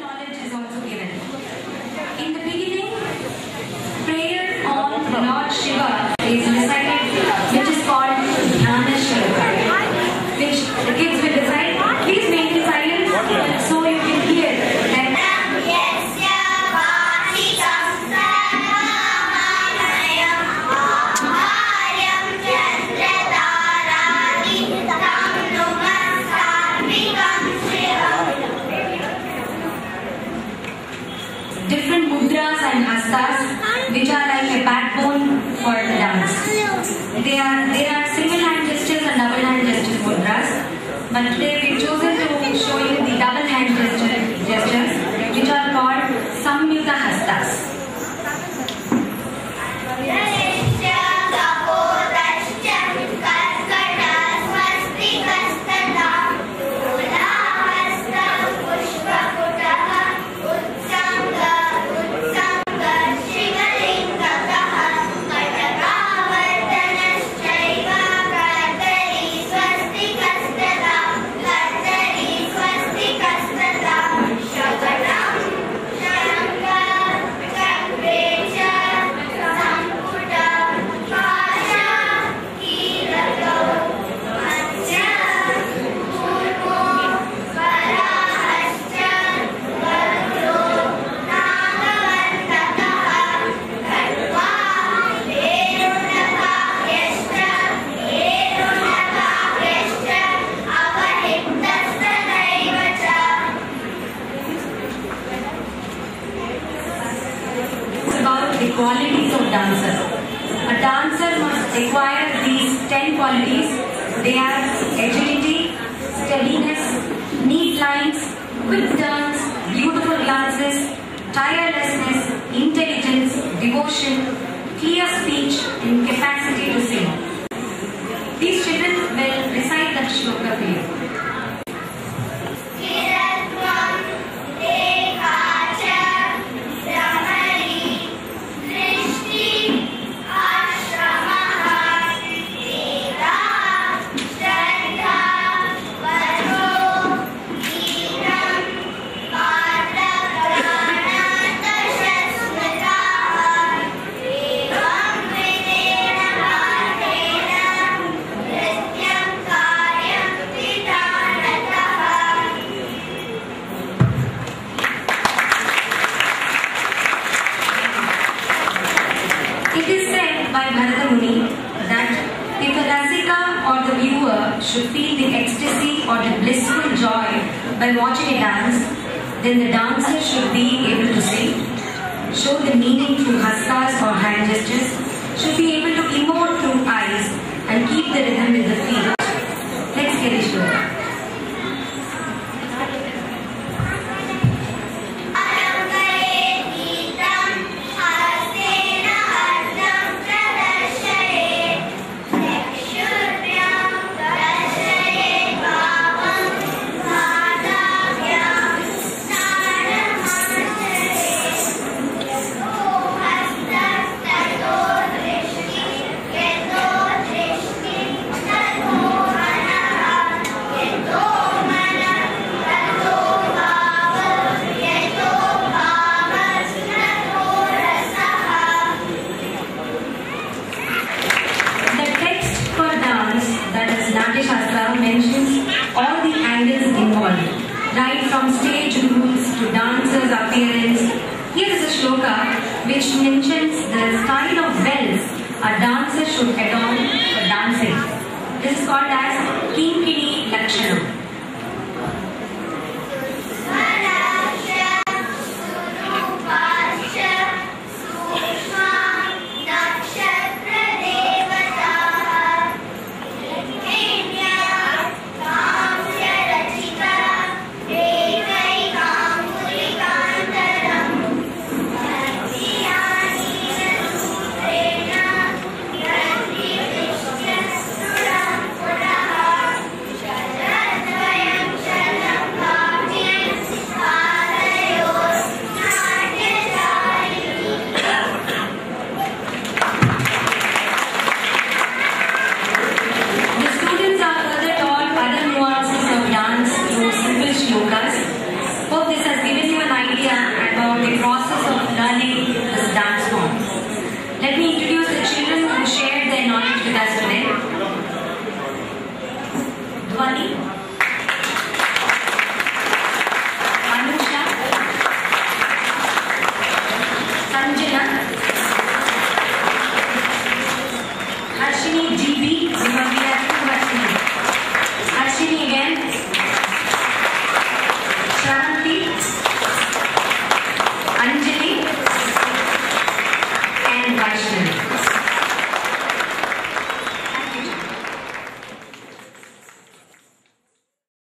knowledge is also given. In the beginning, prayer on Lord Shiva acquire these 10 qualities. They are agility, steadiness, neat lines, quick turns, beautiful glances, tirelessness, intelligence, devotion, clear speech, and capacity to sing. It is said by Bharata Muni that if a Rasika or the viewer should feel the ecstasy or the blissful joy by watching a dance, then the dancer should be able to sing, show the meaning through hastas or hand gestures, should be able to emote through eyes, and keep the rhythm with the feet. From stage rules to dancer's appearance. Here is a shloka which mentions the style of bells a dancer should adorn for dancing. This is called as Kinkini Lakshanam. Thank you